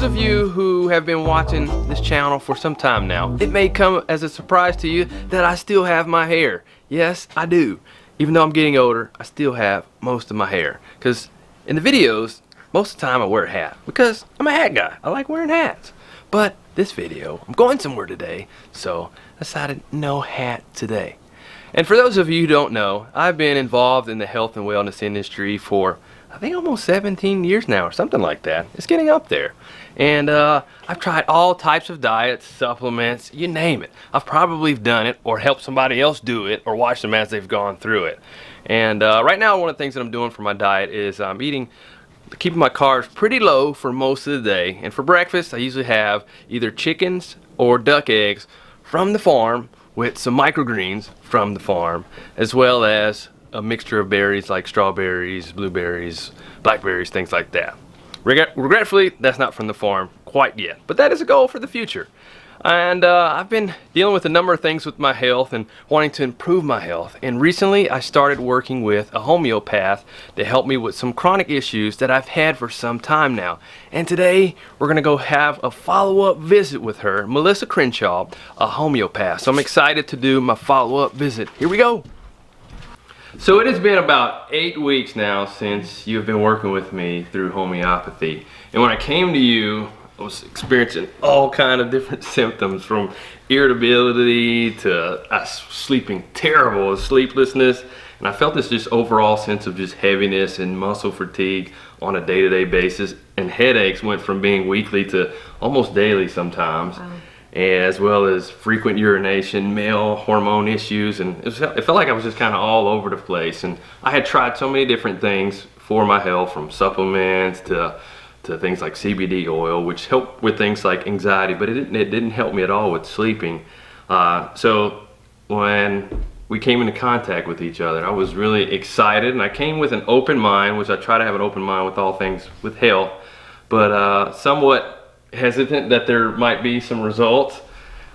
Those of you who have been watching this channel for some time now, it may come as a surprise to you that I still have my hair. Yes, I do. Even though I'm getting older, I still have most of my hair. Because in the videos, most of the time I wear a hat. Because I'm a hat guy. I like wearing hats. But this video, I'm going somewhere today, so I decided no hat today. And for those of you who don't know, I've been involved in the health and wellness industry for I think almost 17 years now or something like that. It's getting up there. And uh, I've tried all types of diets, supplements, you name it. I've probably done it or helped somebody else do it or watched them as they've gone through it. And uh, right now one of the things that I'm doing for my diet is I'm eating keeping my carbs pretty low for most of the day. And for breakfast, I usually have either chickens or duck eggs from the farm with some microgreens from the farm, as well as a mixture of berries like strawberries, blueberries, blackberries, things like that. regretfully, that's not from the farm quite yet, but that is a goal for the future. And uh, I've been dealing with a number of things with my health and wanting to improve my health. And recently I started working with a homeopath to help me with some chronic issues that I've had for some time now. And today we're going to go have a follow-up visit with her, Melissa Crenshaw, a homeopath. So I'm excited to do my follow-up visit. Here we go. So it has been about eight weeks now since you've been working with me through homeopathy. And when I came to you, I was experiencing all kind of different symptoms from irritability to uh, sleeping terrible, sleeplessness. And I felt this just overall sense of just heaviness and muscle fatigue on a day-to-day -day basis. And headaches went from being weekly to almost daily sometimes. Wow as well as frequent urination, male hormone issues, and it, was, it felt like I was just kind of all over the place. And I had tried so many different things for my health, from supplements to to things like CBD oil, which helped with things like anxiety, but it didn't, it didn't help me at all with sleeping. Uh, so when we came into contact with each other, I was really excited, and I came with an open mind, which I try to have an open mind with all things with health, but uh, somewhat hesitant that there might be some results,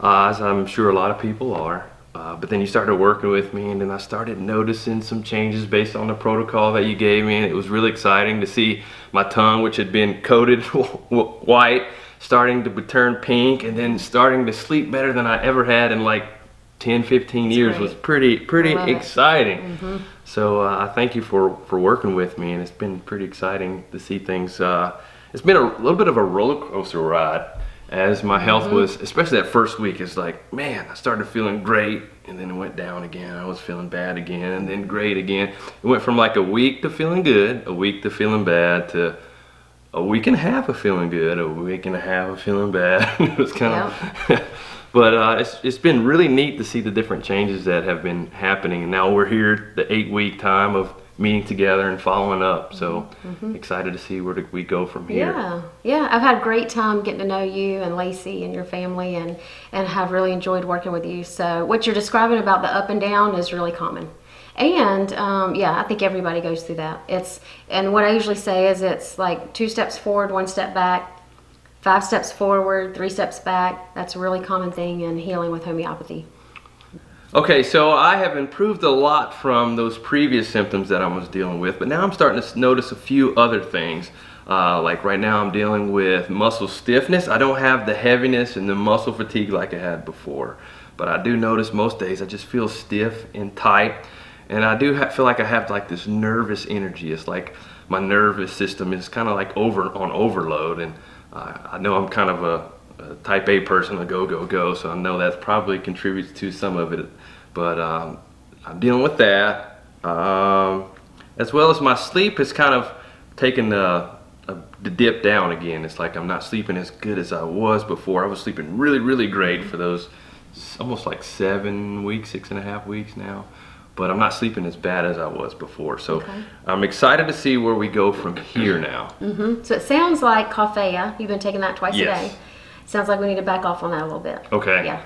uh, as I'm sure a lot of people are. Uh, but then you started working with me and then I started noticing some changes based on the protocol that you gave me and it was really exciting to see my tongue which had been coated white starting to turn pink and then starting to sleep better than I ever had in like 10 15 years great. was pretty pretty exciting mm -hmm. so uh, I thank you for for working with me and it's been pretty exciting to see things uh, it's been a little bit of a roller coaster ride as my health mm -hmm. was, especially that first week, it's like, man, I started feeling great and then it went down again. I was feeling bad again and then great again. It went from like a week to feeling good, a week to feeling bad to a week and a half of feeling good, a week and a half of feeling bad. it was kind of, but uh, it's, it's been really neat to see the different changes that have been happening. And now we're here, the eight week time of meeting together and following up. So mm-hmm. excited to see where we go from here. Yeah, yeah. I've had a great time getting to know you and Lacie and your family, and and have really enjoyed working with you. So what you're describing about the up and down is really common. And um, yeah, I think everybody goes through that. It's and what I usually say is it's like two steps forward, one step back, five steps forward, three steps back. That's a really common thing in healing with homeopathy. Okay, so I have improved a lot from those previous symptoms that I was dealing with, but now I'm starting to notice a few other things. Uh, like right now I'm dealing with muscle stiffness. I don't have the heaviness and the muscle fatigue like I had before, but I do notice most days I just feel stiff and tight, and I do feel like I have like this nervous energy. It's like my nervous system is kind of like over on overload, and uh, I know I'm kind of a a type A person, a go, go, go, so I know that probably contributes to some of it. But um, I'm dealing with that. Um, as well as my sleep has kind of taken the, the dip down again. It's like I'm not sleeping as good as I was before. I was sleeping really, really great for those almost like seven weeks, six and a half weeks now. But I'm not sleeping as bad as I was before. So okay. I'm excited to see where we go from here now. Mm -hmm. So it sounds like Coffea. You've been taking that twice yes. a day sounds like we need to back off on that a little bit. Okay. Yeah.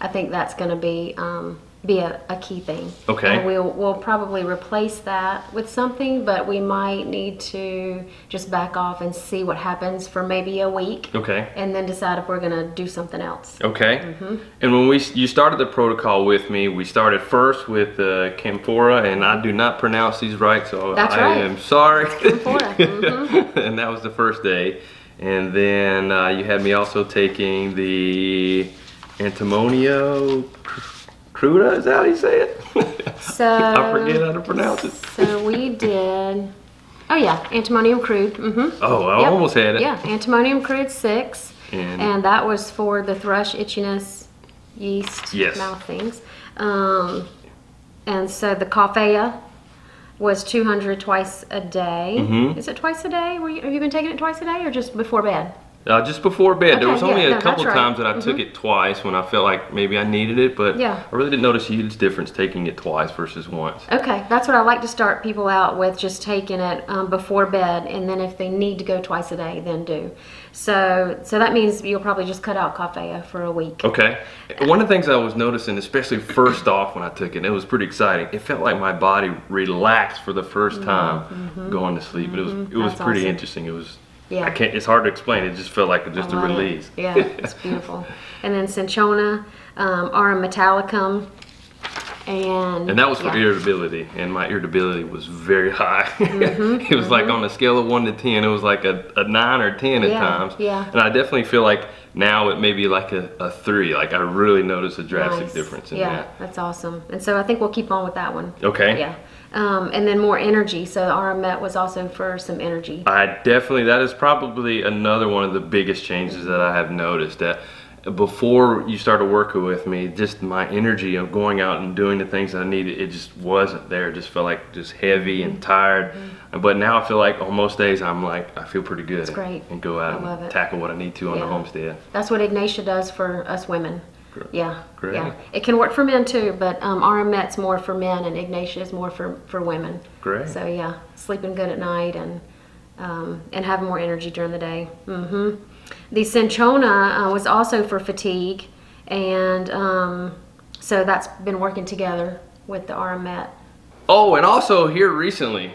I think that's going to be um, be a, a key thing. Okay. And we'll we'll probably replace that with something, but we might need to just back off and see what happens for maybe a week, Okay. and then decide if we're gonna do something else. Okay. Mm-hmm. And when we you started the protocol with me, we started first with uh, Camphora, and I do not pronounce these right, so That's I right. am sorry. Camphora, mm-hmm. and that was the first day. And then uh, you had me also taking the antimonio cr- cruda. Is that how you say it? So I forget how to pronounce it. So we did. Oh yeah, antimonium crude. Mm-hmm. Oh, I Yep. almost had it. Yeah, antimonium crude six, And- and, that was for the thrush itchiness, yeast, Yes. mouth things. Um, and so the coffea was 200 twice a day. Mhm. Is it twice a day? Were you, have you been taking it twice a day or just before bed? Uh, just before bed. there was only yeah, a no, couple right. times that I took it twice when I felt like maybe I needed it, but Yeah. I really didn't notice a huge difference taking it twice versus once. Okay, that's what I like to start people out with, just taking it um, before bed, and then if they need to go twice a day, then do. So, so that means you'll probably just cut out coffee for a week. Okay. One of the things I was noticing, especially first off when I took it, it was pretty exciting. It felt like my body relaxed for the 1st time going to sleep. It was it was Mm-hmm. That's pretty awesome. interesting. It was Yeah. I can't. It's hard to explain. It just felt like just a Love it. release. Yeah, it's beautiful. and then cinchona, um, Aurum metallicum, and And that was for yeah. irritability, and my irritability was very high. Mm-hmm, it was like on a scale of one to ten, it was like a, a nine or ten at times. yeah. And I definitely feel like now it may be like a, a three. Like I really notice a drastic Nice. difference in that. yeah, that. that's awesome. And so I think we'll keep on with that one. Okay. Yeah. Um, and then more energy. So Aurum Met was also for some energy. I definitely that is probably another one of the biggest changes that I have noticed that before you started working with me just my energy of going out and doing the things that I needed it just wasn't there it just felt like just heavy Mm-hmm. and tired but now I feel like on most days I'm like I feel pretty good That's great. and go out I and tackle what I need to on the homestead That's what Ignatia does for us women. Yeah, Great. yeah. It can work for men too, but um, Aurum Met's more for men, and Ignatia is more for for women. Great. So yeah, sleeping good at night and um, and having more energy during the day. hmm The cinchona uh, was also for fatigue, and um, so that's been working together with the Aurum Met. Oh, and also here recently,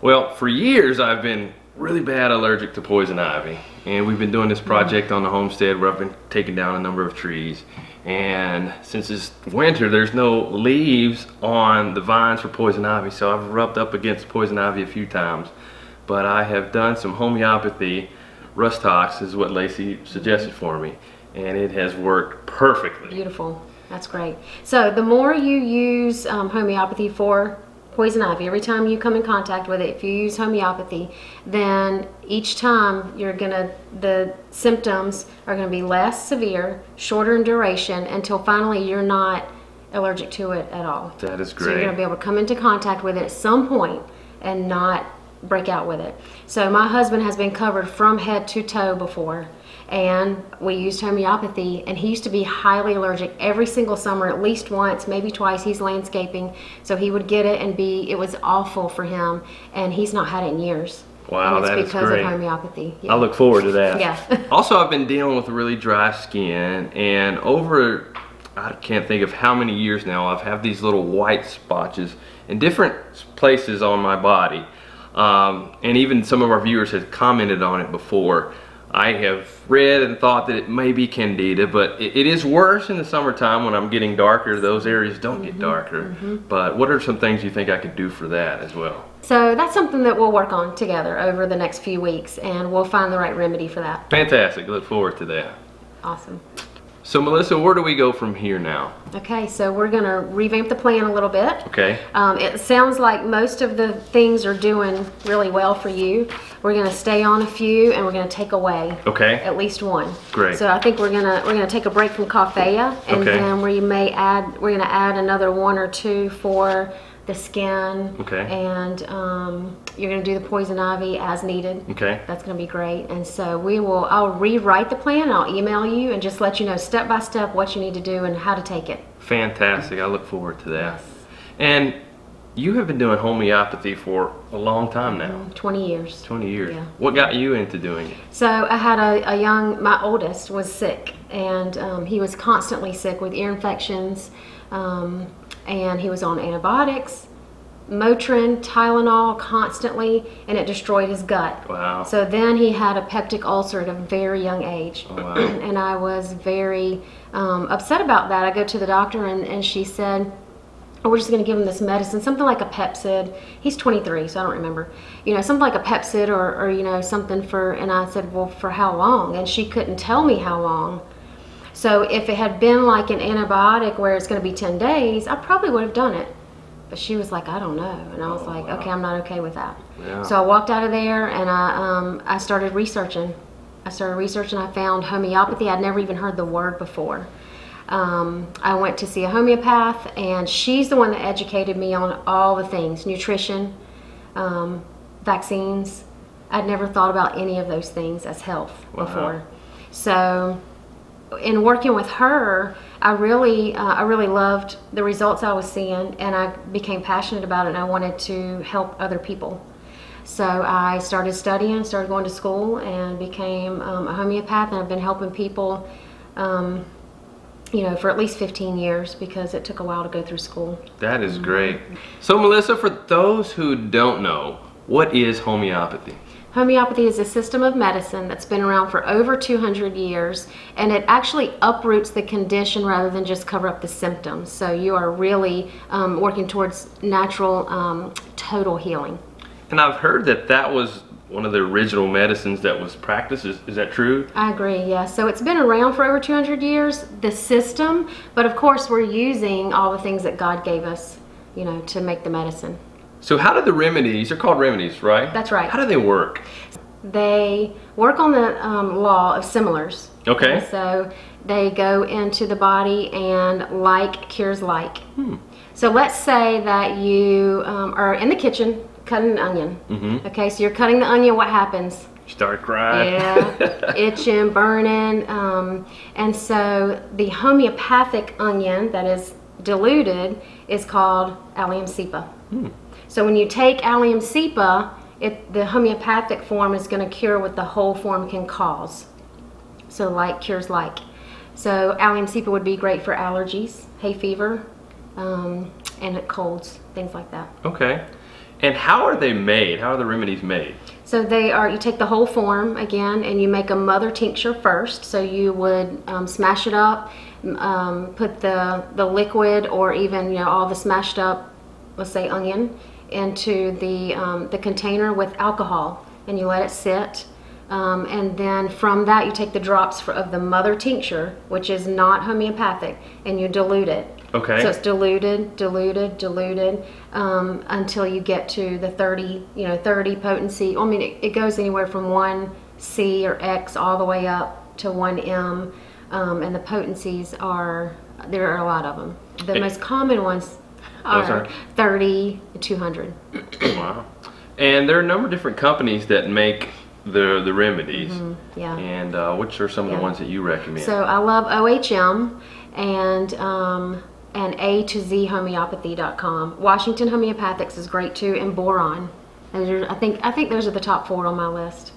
well, for years I've been really bad allergic to poison ivy. And we've been doing this project on the homestead where I've been taking down a number of trees. And since it's winter, there's no leaves on the vines for poison ivy. So I've rubbed up against poison ivy a few times. But I have done some homeopathy. Rhus tox is what Lacie suggested for me. And it has worked perfectly. Beautiful. That's great. So the more you use um, homeopathy for poison ivy, every time you come in contact with it, if you use homeopathy, then each time you're gonna the symptoms are gonna be less severe, shorter in duration, until finally you're not allergic to it at all. That is great. So you're gonna be able to come into contact with it at some point and not break out with it. So my husband has been covered from head to toe before, and we used homeopathy, and he used to be highly allergic every single summer, at least once, maybe twice. He's landscaping, so he would get it and be it was awful for him, and he's not had it in years. Wow, and it's that is because great. of homeopathy. I look forward to that. Yeah. also, I've been dealing with really dry skin, and over I can't think of how many years now I've had these little white spotches in different places on my body. Um, and even some of our viewers have commented on it before. I have read and thought that it may be candida, but it, it is worse in the summertime when I'm getting darker. Those areas don't get mm-hmm, darker. Mm-hmm. But what are some things you think I could do for that as well? So that's something that we'll work on together over the next few weeks, and we'll find the right remedy for that. Fantastic. Look forward to that. Awesome. So, Melissa, where do we go from here now? Okay, so we're gonna revamp the plan a little bit. Okay. Um, it sounds like most of the things are doing really well for you. We're gonna stay on a few and we're gonna take away Okay. at least one. Great. So I think we're gonna we're gonna take a break from coffea and Okay. then we may add we're gonna add another one or two for the skin. Okay. And um, you're gonna do the poison ivy as needed. Okay. That's going to be great. And so we will, I'll rewrite the plan. I'll email you and just let you know step by step what you need to do and how to take it. Fantastic. I look forward to that. Yes. And you have been doing homeopathy for a long time now 20 years. 20 years. Yeah. What got you into doing it? So I had a, a young, my oldest was sick and um, he was constantly sick with ear infections, um, and he was on antibiotics, Motrin, Tylenol constantly, and it destroyed his gut. Wow. So then he had a peptic ulcer at a very young age. Oh, wow. and I was very um, upset about that. I go to the doctor and, and she said, oh, we're just going to give him this medicine, something like a Pepcid. He's 23, so I don't remember. You know, something like a Pepcid or, or, you know, something for, and I said, well, for how long? And she couldn't tell me how long. So if it had been like an antibiotic where it's going to be 10 days, I probably would have done it. But she was like, I don't know. And I was Oh, like, wow. okay, I'm not okay with that. Yeah. So I walked out of there and I, um, I started researching. I started researching. I found homeopathy. I'd never even heard the word before. Um, I went to see a homeopath, and she's the one that educated me on all the things nutrition, um, vaccines. I'd never thought about any of those things as health Wow. before. So, in working with her, I really, uh, I really loved the results I was seeing, and I became passionate about it, and I wanted to help other people. So I started studying, started going to school, and became um, a homeopath, and I've been helping people, um, you know, for at least 15 years because it took a while to go through school. That is great. So, Melissa, for those who don't know, what is homeopathy? Homeopathy is a system of medicine that's been around for over 200 years, and it actually uproots the condition rather than just cover up the symptoms. So you are really um, working towards natural, um, total healing. And I've heard that that was one of the original medicines that was practiced. Is, is that true? I agree, yeah. So it's been around for over 200 years, the system, but of course we're using all the things that God gave us, you know, to make the medicine. So, how do the remedies, they're called remedies, right? That's right. How do they work? They work on the um, law of similars. Okay. So they go into the body and like cures like. So let's say that you um, are in the kitchen cutting an onion. Mhm. Okay, so you're cutting the onion, what happens? Start crying. Yeah, itching, burning. Um, and so the homeopathic onion that is diluted is called allium cepa. So when you take allium cepa, it, the homeopathic form is going to cure what the whole form can cause. So like cures like. So allium cepa would be great for allergies, hay fever, um, and colds, things like that. Okay. And how are they made? How are the remedies made? So they are, you take the whole form again and you make a mother tincture first. So you would um, smash it up, um, put the, the liquid or even, you know, all the smashed up, let's say onion, into the, um, the container with alcohol and you let it sit. Um, and then from that you take the drops for, of the mother tincture, which is not homeopathic, and you dilute it. Okay. So it's diluted, diluted, diluted um, until you get to the 30, you know, 30 potency. I mean, it, it goes anywhere from 1 C or X all the way up to 1 M. Um, and the potencies are, there are a lot of them. The Eh. most common ones are are? 30 to 200. wow. And there are a number of different companies that make the the remedies. Yeah. And uh, which are some of the ones that you recommend? So I love OHM and um, and A to Z homeopathy.com. Washington Homeopathics is great too, and Boiron. Those are, I think I think those are the top four on my list.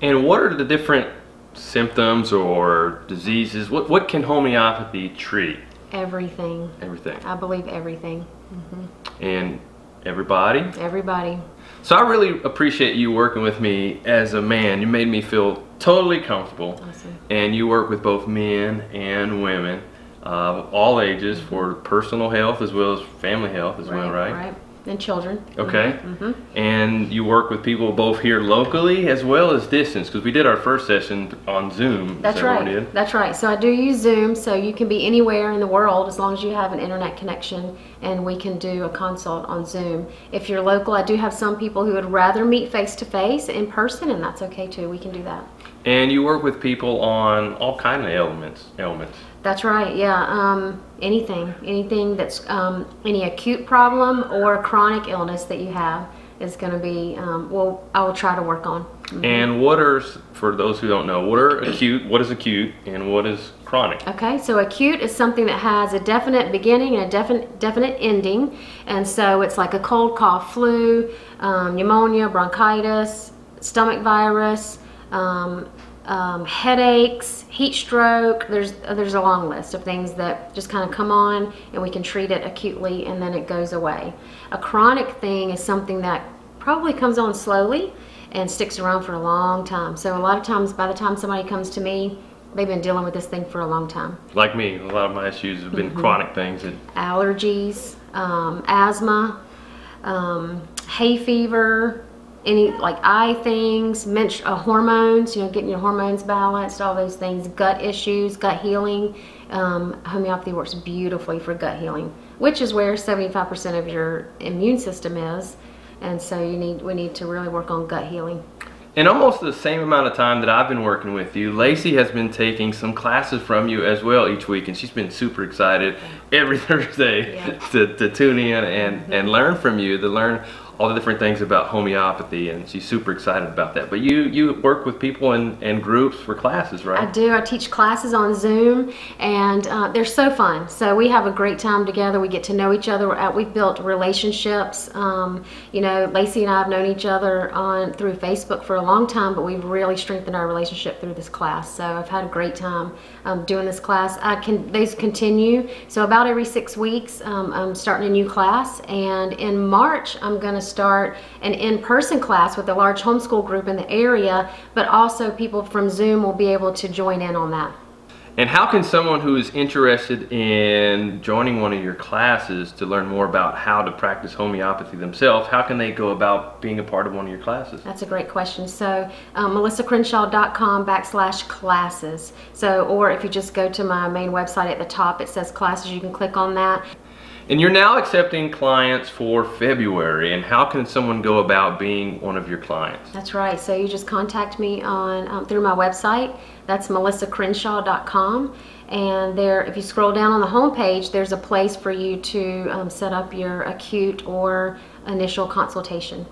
and what are the different symptoms or diseases? What what can homeopathy treat? Everything. Everything. I believe everything. Mm-hmm. And everybody. Everybody. So I really appreciate you working with me as a man. You made me feel totally comfortable. Awesome. And you work with both men and women of all ages for personal health as well as family health as well, right? Right. And children. Okay. Mm-hmm. And you work with people both here locally as well as distance because we did our first session on Zoom. That's everyone right. That's right. So I do use Zoom, so you can be anywhere in the world as long as you have an internet connection, and we can do a consult on Zoom. If you're local, I do have some people who would rather meet face to face in person, and that's okay too. We can do that. And you work with people on all kind of ailments. Ailments. That's right. Yeah. Um, anything, anything that's um, any acute problem or chronic illness that you have is going to be. Um, well, I will try to work on. And what are for those who don't know, what are acute? What is acute and what is chronic? Okay, so acute is something that has a definite beginning and a definite definite ending, and so it's like a cold, cough, flu, um, pneumonia, bronchitis, stomach virus, um, um, headaches, heat stroke. There's there's a long list of things that just kind of come on, and we can treat it acutely, and then it goes away. A chronic thing is something that probably comes on slowly and sticks around for a long time. So a lot of times, by the time somebody comes to me, they've been dealing with this thing for a long time. Like me, a lot of my issues have been mm -hmm. chronic things. And Allergies, um, asthma, um, hay fever, any like eye things, uh, hormones, you know, getting your hormones balanced, all those things, gut issues, gut healing. Um, homeopathy works beautifully for gut healing, which is where 75% of your immune system is. And so you need, we need to really work on gut healing. In almost the same amount of time that I've been working with you, Lacie has been taking some classes from you as well each week, and she's been super excited every Thursday yeah. to, to tune in and, and learn from you, to learn all the different things about homeopathy and she's super excited about that. But you you work with people in, in groups for classes, right? I do. I teach classes on Zoom and uh, they're so fun. So we have a great time together. We get to know each other. We've built relationships. Um, you know, Lacie and I have known each other on through Facebook for a long time, but we've really strengthened our relationship through this class. So I've had a great time um, doing this class. I can these continue. So about every six weeks, um, I'm starting a new class and in March I'm going to start an in-person class with a large homeschool group in the area, but also people from Zoom will be able to join in on that. And how can someone who is interested in joining one of your classes to learn more about how to practice homeopathy themselves, how can they go about being a part of one of your classes? That's a great question. So um, melissacrenshaw.com backslash classes. So, or if you just go to my main website at the top, it says classes, you can click on that. And you're now accepting clients for February. And how can someone go about being one of your clients? That's right. So you just contact me on um, through my website. That's melissacrenshaw.com. And there, if you scroll down on the home page, there's a place for you to um, set up your acute or initial consultation.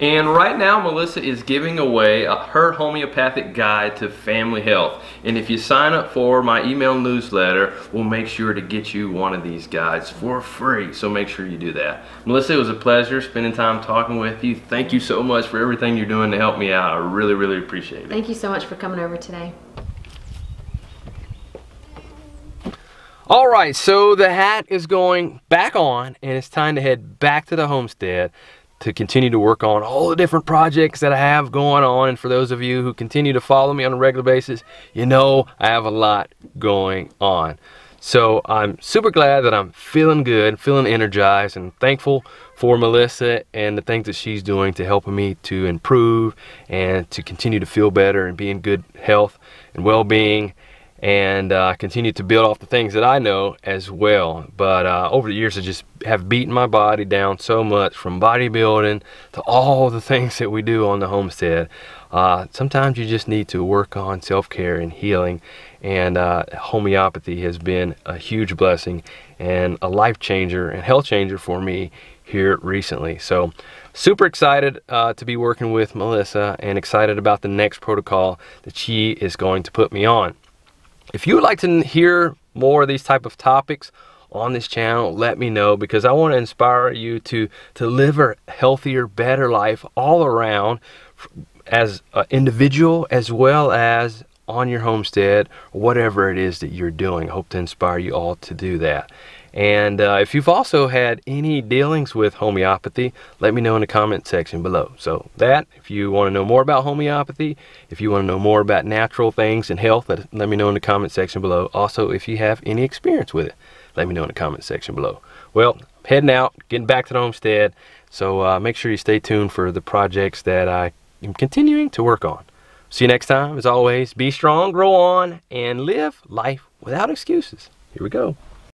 And right now, Melissa is giving away a, her homeopathic guide to family health. And if you sign up for my email newsletter, we'll make sure to get you one of these guides for free. So make sure you do that. Melissa, it was a pleasure spending time talking with you. Thank you so much for everything you're doing to help me out. I really, really appreciate it. Thank you so much for coming over today. All right, so the hat is going back on and it's time to head back to the homestead to continue to work on all the different projects that I have going on. And for those of you who continue to follow me on a regular basis, you know I have a lot going on. So I'm super glad that I'm feeling good, feeling energized, and thankful for Melissa and the things that she's doing to help me to improve and to continue to feel better and be in good health and well-being and uh, continue to build off the things that I know as well. But uh, over the years, I just have beaten my body down so much from bodybuilding to all the things that we do on the homestead. Uh, sometimes you just need to work on self-care and healing and uh, homeopathy has been a huge blessing and a life changer and health changer for me here recently. So super excited uh, to be working with Melissa and excited about the next protocol that she is going to put me on. If you would like to hear more of these type of topics on this channel, let me know because I want to inspire you to, to live a healthier, better life all around as an individual as well as on your homestead, whatever it is that you're doing. Hope to inspire you all to do that. And uh, if you've also had any dealings with homeopathy, let me know in the comment section below. So that, if you want to know more about homeopathy, if you want to know more about natural things and health, let, let me know in the comment section below. Also, if you have any experience with it, let me know in the comment section below. Well, heading out, getting back to the homestead. So uh, make sure you stay tuned for the projects that I am continuing to work on. See you next time. As always, be strong, grow on, and live life without excuses. Here we go.